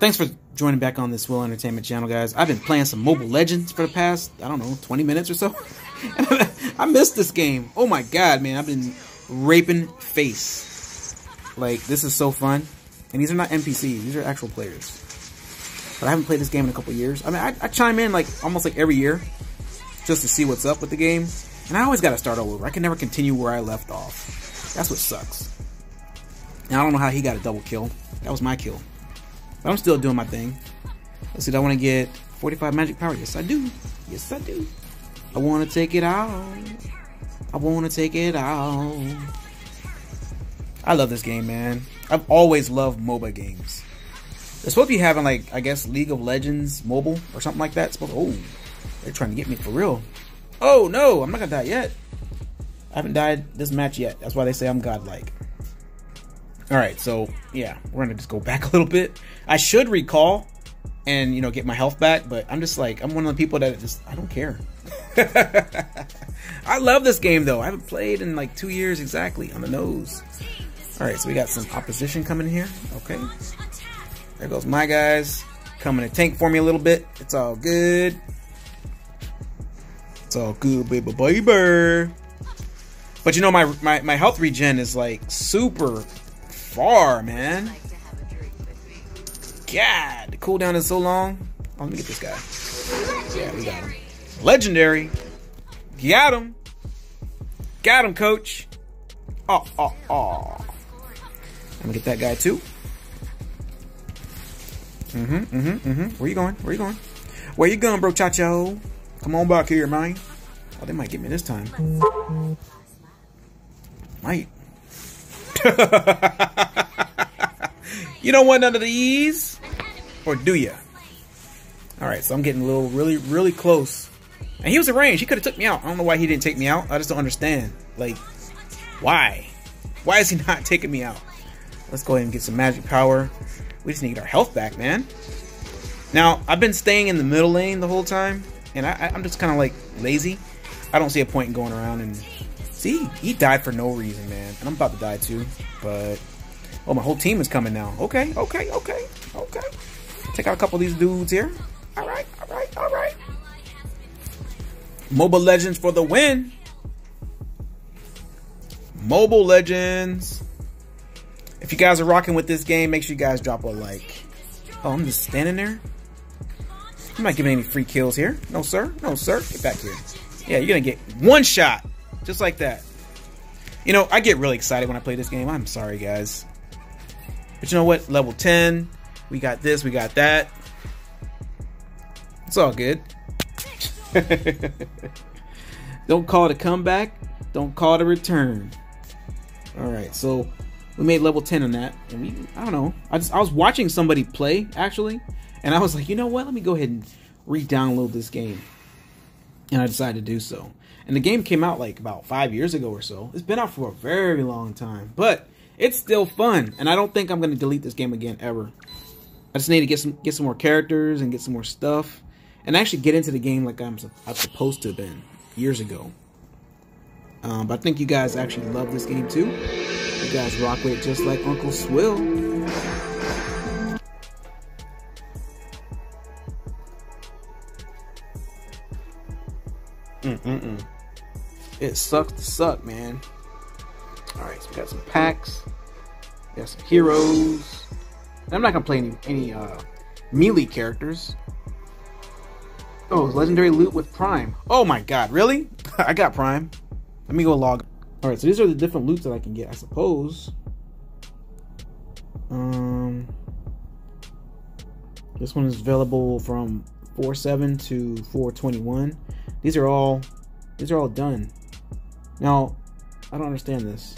Thanks for joining back on this Swill Entertainment channel, guys. I've been playing some Mobile Legends for the past, I don't know, 20 minutes or so. I missed this game. Oh my god, man. I've been raping face. Like, this is so fun. And these are not NPCs. These are actual players. But I haven't played this game in a couple years. I mean, I, I chime in like almost like every year just to see what's up with the game. And I always got to start all over. I can never continue where I left off. That's what sucks. Now, I don't know how he got a double kill. That was my kill. But I'm still doing my thing. Let's see, do I want to get 45 magic power? Yes, I do. Yes, I do. I want to take it out. I want to take it out. I love this game, man. I've always loved MOBA games. They're supposed to be having, like, I guess, League of Legends mobile or something like that. supposed, oh, they're trying to get me for real. Oh, no, I'm not going to die yet. I haven't died this match yet. That's why they say I'm godlike. Alright, so, yeah, we're to just go back a little bit. I should recall and, you know, get my health back, but I'm just like, I'm one of the people that just, I don't care. I love this game, though. I haven't played in, like, two years exactly on the nose. Alright, so we got some opposition coming here. Okay. There goes my guys. Coming to tank for me a little bit. It's all good. It's all good, baby, baby. But you know, my, my, my health regen is like super far, man. God, the cooldown is so long. Oh, let me get this guy. Yeah, we got him. Legendary. Got him. Got him, coach. Oh, oh, oh. I'm gonna get that guy too. Mm-hmm, mm-hmm, mm-hmm. Where you going? Where you going? Where you going, bro, Chacho? Come on back here, man. Oh, they might get me this time. Might. you don't want none of these? Or do you? Alright, so I'm getting a little really, really close. And he was in range. He could have took me out. I don't know why he didn't take me out. I just don't understand. Like, why? Why is he not taking me out? Let's go ahead and get some magic power. We just need our health back, man. Now, I've been staying in the middle lane the whole time. And I, I'm just kind of like lazy. I don't see a point in going around and... See, he died for no reason, man. And I'm about to die too. But... Oh, my whole team is coming now. Okay, okay, okay, okay. Take out a couple of these dudes here. Alright, alright, alright. Mobile Legends for the win. Mobile Legends. If you guys are rocking with this game, make sure you guys drop a like. Oh, I'm just standing there? I'm not giving any free kills here. No, sir. No, sir. Get back here. Yeah, you're going to get one shot. Just like that. You know, I get really excited when I play this game. I'm sorry, guys. But you know what? Level 10. We got this. We got that. It's all good. Don't call it a comeback. Don't call it a return. All right, so we made level 10 on that and we i don't know i just i was watching somebody play actually and i was like you know what let me go ahead and re-download this game and i decided to do so. And the game came out like about five years ago or so. It's been out for a very long time but it's still fun and i don't think i'm going to delete this game again ever. I just need to get some get some more characters and get some more stuff and actually get into the game like i'm, I'm supposed to have been years ago. Um, but i think you guys actually love this game too. You guys rock with it just like Uncle Swill. Mm-mm-mm. It sucks to suck, man. Alright, so we got some packs. We got some heroes. I'm not gonna play any, any uh, melee characters. Oh, legendary loot with Prime. Oh my god, really? I got Prime. Let me go log. Alright, so these are the different loots that I can get, I suppose. Um, this one is available from 4.7 to 4.21. These are all, these are all done. Now, I don't understand this.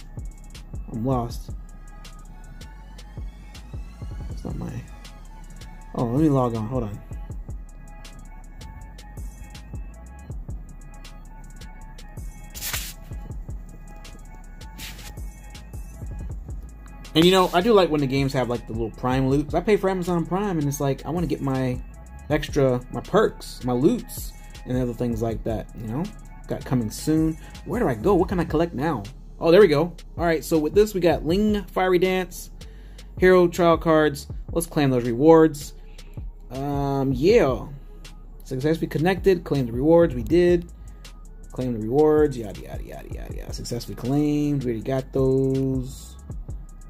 I'm lost. It's not my... Oh, let me log on. Hold on. And you know, I do like when the games have like the little Prime loots. I pay for Amazon Prime, and it's like I want to get my extra, my perks, my loots, and other things like that. You know, got coming soon. Where do I go? What can I collect now? Oh, there we go. All right, so with this we got Ling Fiery Dance, Hero Trial Cards, Let's claim those rewards. Um, yeah. Successfully connected. Claim the rewards. We did. Claim the rewards. Yada, yada, yada, yada, yada. Successfully claimed. We already got those.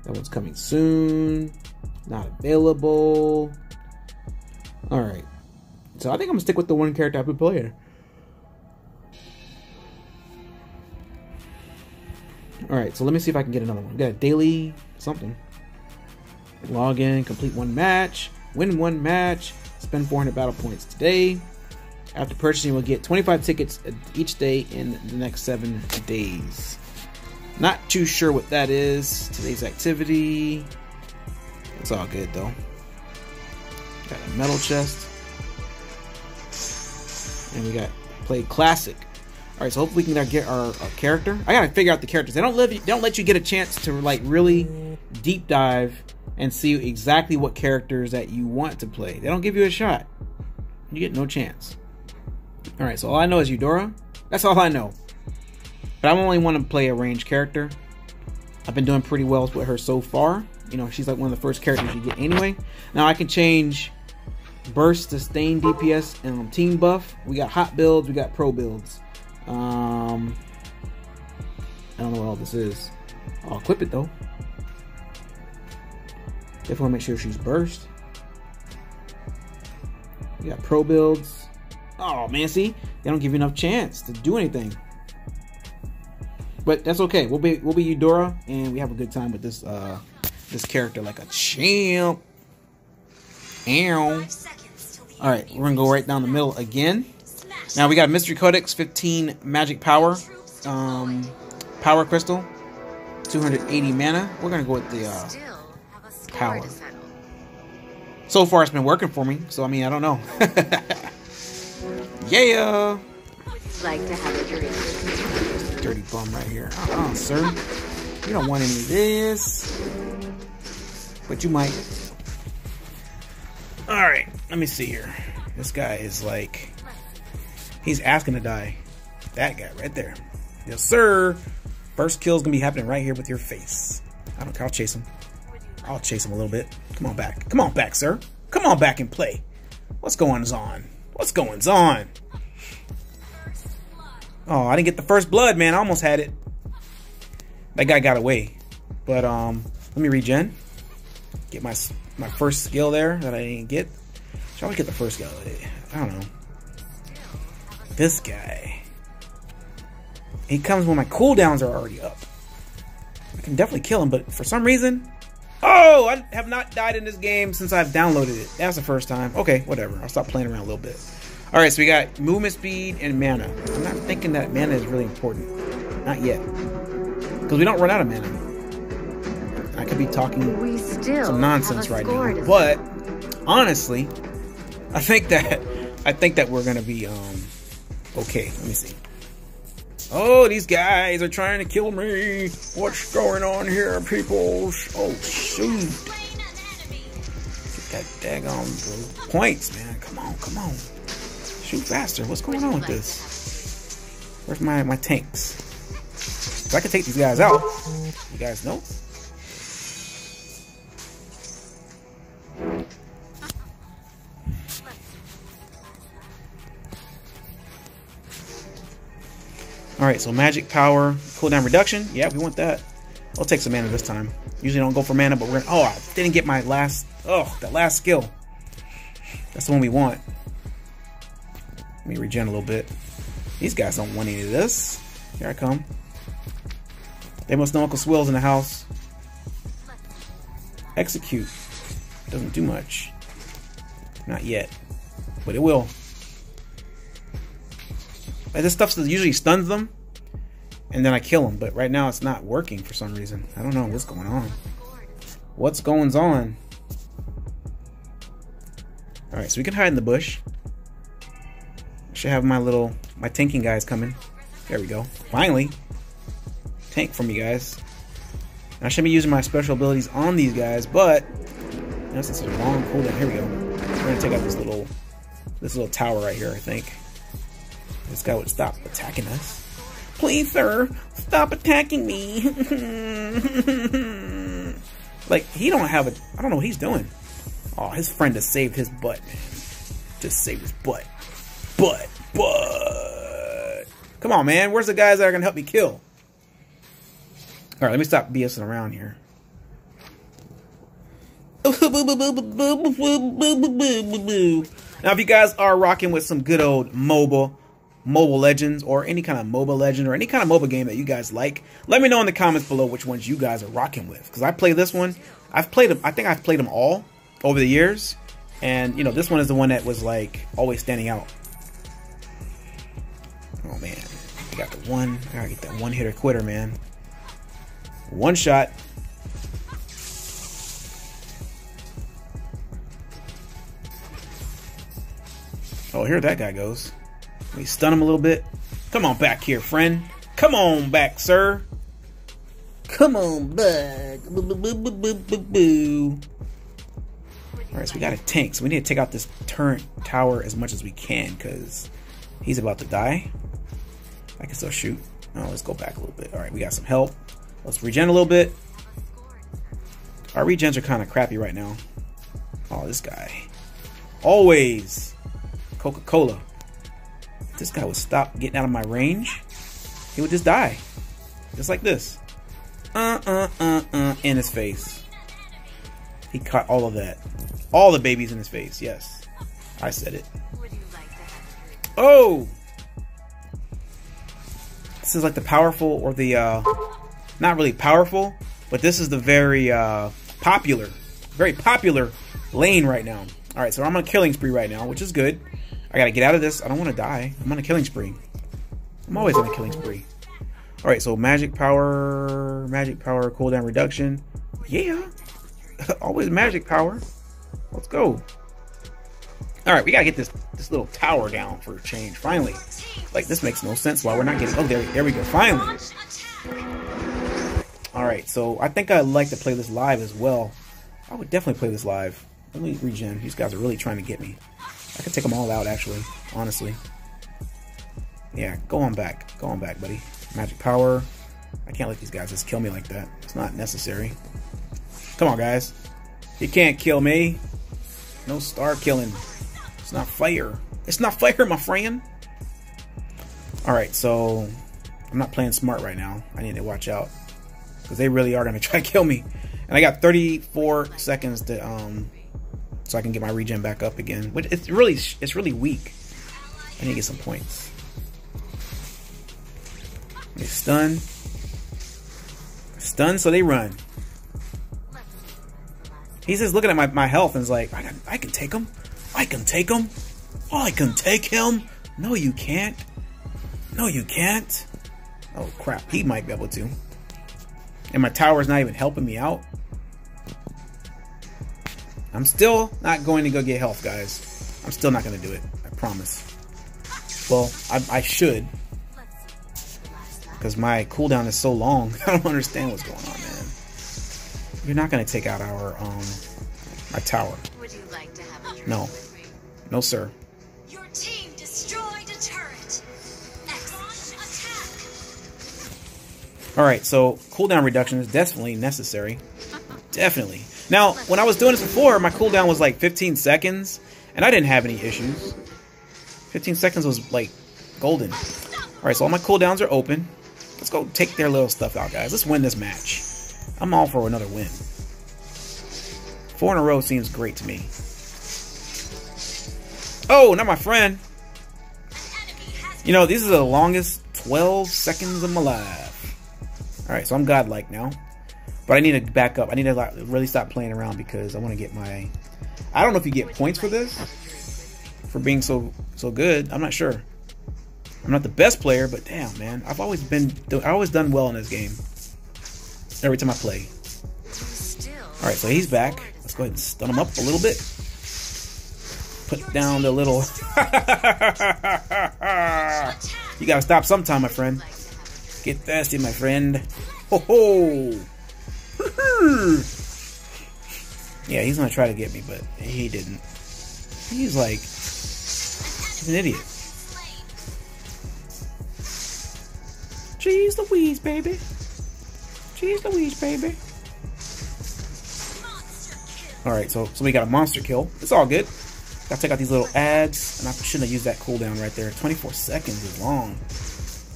That one's coming soon. Not available. All right. So I think I'm gonna stick with the one character I've been playing. All right. So let me see if I can get another one. got a daily something. Log in, complete one match, win one match, spend 400 battle points today. After purchasing, you'll get 25 tickets each day in the next seven days. Not too sure what that is. Today's activity. It's all good though. Got a metal chest. And we got play classic. All right, so hopefully we can get our, our, character. I gotta figure out the characters. They don't live. They don't let you get a chance to like really deep dive and see exactly what characters that you want to play. They don't give you a shot. You get no chance. All right, so all I know is Eudora. That's all I know. But I only want to play a range character. I've been doing pretty well with her so far. You know, she's like one of the first characters you get anyway. Now I can change burst, sustain, DPS, and team buff. We got hot builds, we got pro builds. Um, I don't know what all this is. I'll equip it though. Definitely want to make sure she's burst. We got pro builds. Oh man, see, they don't give you enough chance to do anything. But that's okay. We'll be we'll be Eudora, and we have a good time with this uh this character like a champ. Ow. All right, we're gonna go right down the middle again. Now we got Mystery Codex 15 Magic Power, um, Power Crystal, 280 mana. We're gonna go with the uh, power. So far, it's been working for me. So I mean, I don't know. yeah. Like to have a drink. Dirty bum right here. Uh-uh, sir. You don't want any of this. But you might. Alright, let me see here. This guy is like... He's asking to die. That guy right there. Yes, sir. First kill's gonna be happening right here with your face. I don't care. I'll chase him. I'll chase him a little bit. Come on back. Come on back, sir. Come on back and play. What's going on? What's going on? Oh, I didn't get the first blood, man. I almost had it. That guy got away. But um, let me regen. Get my my first skill there that I didn't get. Shall I get the first guy? I don't know. This guy. He comes when my cooldowns are already up. I can definitely kill him, but for some reason, Oh, I have not died in this game since I've downloaded it. That's the first time. Okay, whatever. I'll stop playing around a little bit. All right, so we got movement speed and mana. I'm not thinking that mana is really important. Not yet. Because we don't run out of mana. I could be talking some nonsense right now. But honestly, I think that I think that we're gonna be um okay. Let me see. Oh, these guys are trying to kill me. What's going on here, peoples? Oh, shoot. Get that daggone points, man. Come on, come on. Shoot faster. What's going on with this? Where's my, my tanks? If I can take these guys out, you guys know. Alright, so magic power, cooldown reduction. Yeah, we want that. I'll take some mana this time. Usually don't go for mana, but we're gonna... Oh, I didn't get my last... Oh, that last skill. That's the one we want. Let me regen a little bit. These guys don't want any of this. Here I come. They must know Uncle Swill's in the house. Execute. Doesn't do much. Not yet. But it will. Like, this stuff usually stuns them, and then I kill them. But right now it's not working for some reason. I don't know what's going on. What's going on? All right, so we can hide in the bush. I should have my little my tanking guys coming. There we go. Finally, tank for me guys. I should be using my special abilities on these guys, but you know, this is a long cooldown. Here we go. We're gonna take out this little this little tower right here. I think. This guy would stop attacking us. Please, sir, stop attacking me. like, he don't have a... I don't know what he's doing. Oh, his friend has saved his butt. Just saved his butt. Butt. Butt. Come on, man. Where's the guys that are going to help me kill? All right, let me stop BSing around here. now, if you guys are rocking with some good old mobile, mobile legends, or any kind of mobile legend, or any kind of mobile game that you guys like, let me know in the comments below which ones you guys are rocking with. Because I play this one. I've played them. I think I've played them all over the years. And, you know, this one is the one that was, like, always standing out. Oh, man. I got the one. I gotta get that one hitter quitter, man. One shot. Oh, here that guy goes. Me stun him a little bit. Come on back here, friend. Come on back, sir. Come on back. Boo. Alright, so we got a tank. So we need to take out this turret tower as much as we can because he's about to die. I can still shoot. Oh, let's go back a little bit. Alright, we got some help. Let's regen a little bit. Our regens are kind of crappy right now. Oh, this guy. Always Coca-Cola. This guy would stop getting out of my range, he would just die. Just like this. Uh, uh, uh, uh, in his face. He caught all of that. All the babies in his face, yes. I said it. Oh! This is like the powerful or the, uh, not really powerful, but this is the very, uh, popular, very popular lane right now. Alright, so I'm on a killing spree right now, which is good. I gotta get out of this. I don't want to die. I'm on a killing spree. I'm always on a killing spree. Alright, so magic power, magic power, cooldown reduction. Yeah. always magic power. Let's go. Alright, we gotta get this this little tower down for a change. Finally. Like, this makes no sense why we're not getting... Oh, there, there we go. Finally. Alright, so I think I'd like to play this live as well. I would definitely play this live. Let me regen. These guys are really trying to get me. I could take them all out, actually. Honestly. Yeah, go on back. Go on back, buddy. Magic power. I can't let these guys just kill me like that. It's not necessary. Come on, guys. You can't kill me. No star killing. It's not fire. It's not fire, my friend. Alright, so... I'm not playing smart right now. I need to watch out. Because they really are going to try to kill me. And I got 34 seconds to... um so I can get my regen back up again. But it's really it's really weak. I need to get some points. They stun. Stun so they run. He's just looking at my, my health and is like, I can, I can take him. I can take him. Oh, I can take him. No, you can't. No, you can't. Oh, crap. He might be able to. And my tower's not even helping me out. I'm still not going to go get health, guys. I'm still not going to do it. I promise. Well, I, I should. Because my cooldown is so long. I don't understand what's going on, man. You're not going to take out our, um, my tower. Like no. No, sir. Your team destroyed a turret. Alright, so cooldown reduction is definitely necessary. Definitely. Now, when I was doing this before, my cooldown was like 15 seconds, and I didn't have any issues. 15 seconds was like golden. Alright, so all my cooldowns are open. Let's go take their little stuff out, guys. Let's win this match. I'm all for another win. Four in a row seems great to me. Oh, not my friend. You know, these are the longest 12 seconds of my life. Alright, so I'm godlike now. But I need to back up. I need to really stop playing around because I want to get my... I don't know if you get points for this. For being so so good. I'm not sure. I'm not the best player, but damn, man. I've always been... I've always done well in this game. Every time I play. Alright, so he's back. Let's go ahead and stun him up a little bit. Put down the little... you gotta stop sometime, my friend. Get thirsty, my friend. Ho ho! Hmm. yeah, he's gonna try to get me, but he didn't. He's like, he's an idiot. Jeez Louise, baby. Jeez Louise, baby. Alright, so, so we got a monster kill. It's all good. Gotta take out these little ads, and I shouldn't have used that cooldown right there. 24 seconds is long.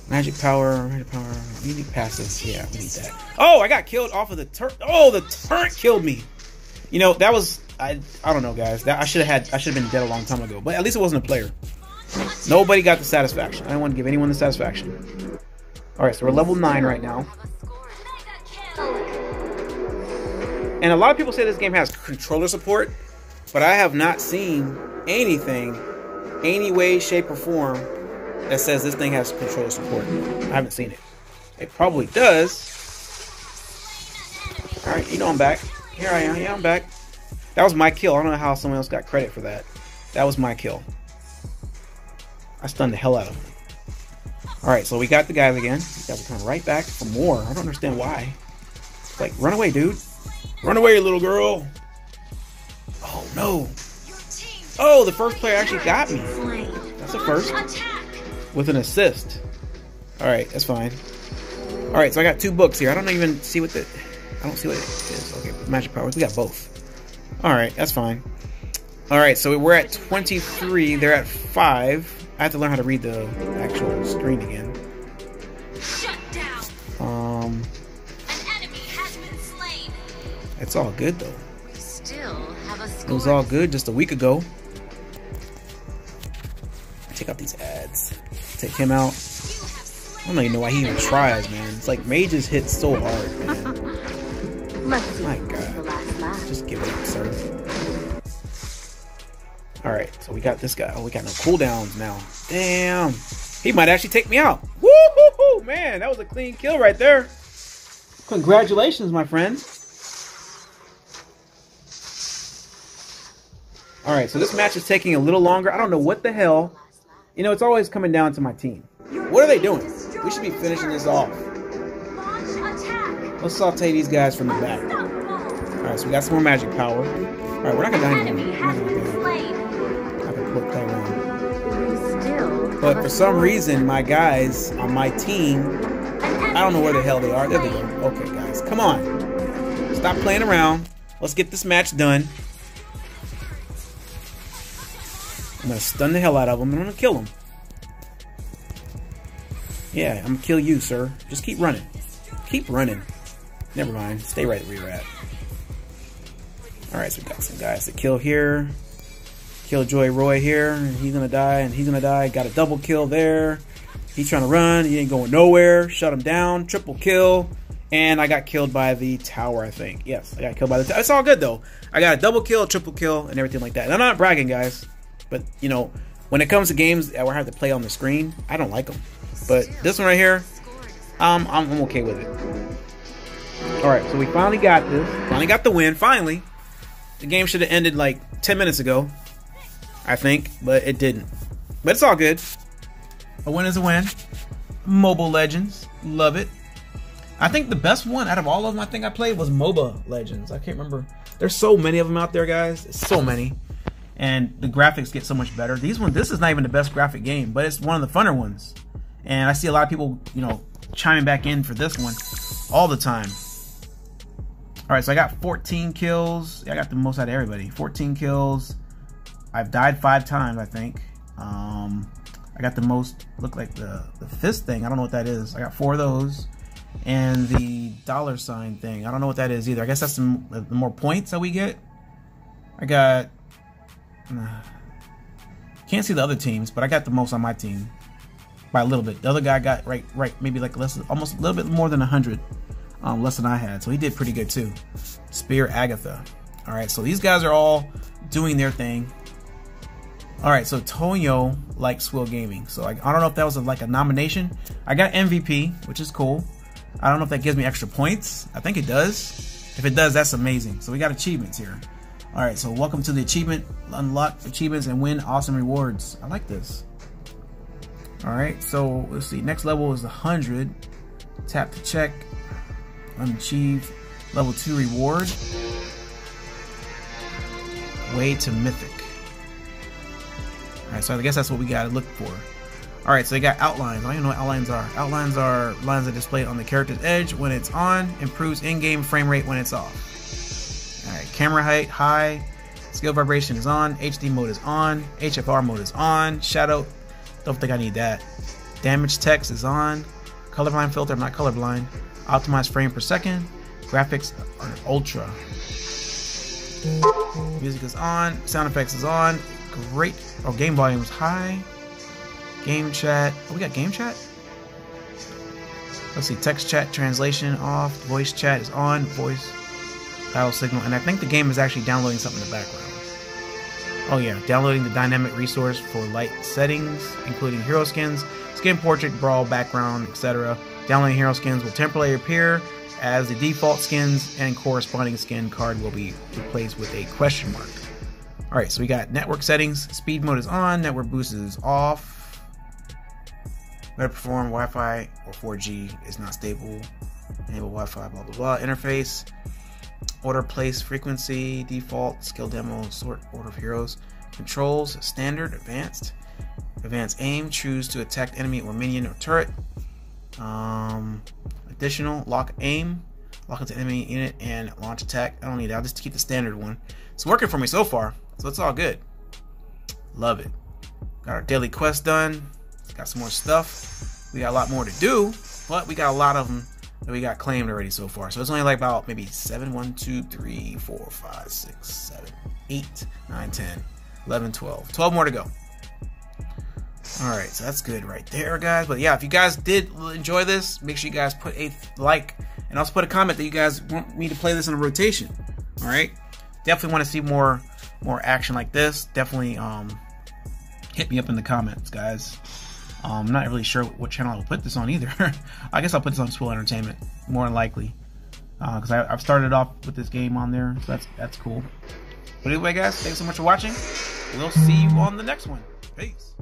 Magic power, magic power. We need passive. Yeah, we need that. Oh, I got killed off of the turret. Oh, the turret killed me. You know, that was I I don't know, guys. That I should have had I should have been dead a long time ago. But at least it wasn't a player. Nobody got the satisfaction. I don't want to give anyone the satisfaction. All right, so we're level nine right now. And a lot of people say this game has controller support, but I have not seen anything, any way, shape, or form that says this thing has controller support. I haven't seen it. It probably does. All right, you know I'm back. Here I am. Yeah, I'm back. That was my kill. I don't know how someone else got credit for that. That was my kill. I stunned the hell out of him. Alright, so we got the guys again. These guys are coming right back for more. I don't understand why. It's like, run away, dude. Run away, little girl. Oh, no. Oh, the first player actually got me. That's the first. With an assist. Alright, that's fine. Alright, so I got two books here. I don't even see what the... I don't see what it is. Okay, magic powers. We got both. Alright, that's fine. Alright, so we're at 23. They're at 5. I have to learn how to read the actual screen again. Um, It's all good, though. It was all good just a week ago. Check out these ads. Him out. I don't even know why he even tries, man. It's like mages hit so hard, man. My god. Just give it up, sir. Alright, so we got this guy. Oh, we got no cooldowns now. Damn. He might actually take me out. Woo hoo, Man, that was a clean kill right there. Congratulations, my friend. Alright, so this match is taking a little longer. I don't know what the hell. You know, it's always coming down to my team. What are they doing? We should be finishing this off. Let's saute these guys from the back. Alright, so we got some more magic power. Alright, we're not gonna die. I can quit playing around. But for some reason, my guys on my team, I don't know where the hell they are. There they go. Okay, guys, come on. Stop playing around. Let's get this match done. I'm gonna stun the hell out of them and I'm gonna kill them. Yeah, I'm gonna kill you, sir. Just keep running. Keep running. Never mind. Stay right where you're at. Alright, so we got some guys to kill here. Killjoy Roy here. He's gonna die, and he's gonna die. Got a double kill there. He's trying to run. He ain't going nowhere. Shut him down. Triple kill. And I got killed by the tower, I think. Yes, I got killed by the tower. It's all good, though. I got a double kill, triple kill, and everything like that. And I'm not bragging, guys. But, you know, when it comes to games where I have to play on the screen, I don't like them. But this one right here, um, I'm, I'm okay with it. Alright, so we finally got this. Finally got the win. Finally. The game should have ended like 10 minutes ago. I think, but it didn't. But it's all good. A win is a win. Mobile Legends. Love it. I think the best one out of all of them I think I played was MOBA Legends. I can't remember. There's so many of them out there, guys. So many and the graphics get so much better. These one, this is not even the best graphic game, but it's one of the funner ones. And I see a lot of people, you know, chiming back in for this one all the time. All right, so I got 14 kills. I got the most out of everybody. 14 kills. I've died five times, I think. Um, I got the most, look like the, the fist thing. I don't know what that is. I got four of those. And the dollar sign thing. I don't know what that is either. I guess that's the, the more points that we get. I got Can't see the other teams, but I got the most on my team by a little bit. The other guy got right, right, maybe like less, almost a little bit more than hundred, um, less than I had. So he did pretty good too. Spear Agatha. All right, so these guys are all doing their thing. All right, so Tonyo likes Swill Gaming. So I, I don't know if that was a, like a nomination. I got MVP, which is cool. I don't know if that gives me extra points. I think it does. If it does, that's amazing. So we got achievements here. All right, so welcome to the achievement. Unlock achievements and win awesome rewards. I like this. All right, so let's see. Next level is 100. Tap to check. Unachieved. Level 2 reward. Way to Mythic. All right, so I guess that's what we got to look for. All right, so they got outlines. I don't even know what outlines are. Outlines are lines that display on the character's edge when it's on. Improves in-game frame rate when it's off. Camera height high. Skill vibration is on. HD mode is on. HFR mode is on. Shadow. Don't think I need that. Damage text is on. Colorblind filter. I'm not colorblind. Optimized frame per second. Graphics are ultra. Music is on. Sound effects is on. Great. Oh, game volume is high. Game chat. Oh, we got game chat? Let's see. Text chat translation off. Voice chat is on. Voice dial signal. And I think the game is actually downloading something in the background. Oh yeah, downloading the dynamic resource for light settings, including hero skins, skin portrait, brawl, background, etc. Downloading hero skins will temporarily appear as the default skins and corresponding skin card will be replaced with a question mark. Alright, so we got network settings, speed mode is on, network boost is off, better perform, Wi-Fi or 4G is not stable, enable Wi-Fi, blah blah blah, interface, order place frequency, default, skill demo, sort order of heroes, controls, standard, advanced, advanced aim, choose to attack enemy or minion or turret, um, additional, lock aim, lock into enemy unit, and launch attack. I don't need that, I'll just keep the standard one. It's working for me so far, so it's all good. Love it. Got our daily quest done. Got some more stuff. We got a lot more to do, but we got a lot of them that we got claimed already so far. So it's only like about maybe 7, 1, 2, 3, 4, 5, 6, 7, 8, 9, 10, 11, 12. 12 more to go. Alright, so that's good right there, guys. But yeah, if you guys did enjoy this, make sure you guys put a like and also put a comment that you guys want me to play this in a rotation. Alright? Definitely want to see more more action like this. Definitely um hit me up in the comments, guys. Um, I'm not really sure what channel I'll put this on either. I guess I'll put this on Swill Entertainment, more than likely. Because uh, I've started off with this game on there, so that's, that's cool. But anyway, guys, thanks so much for watching. We'll see you on the next one. Peace.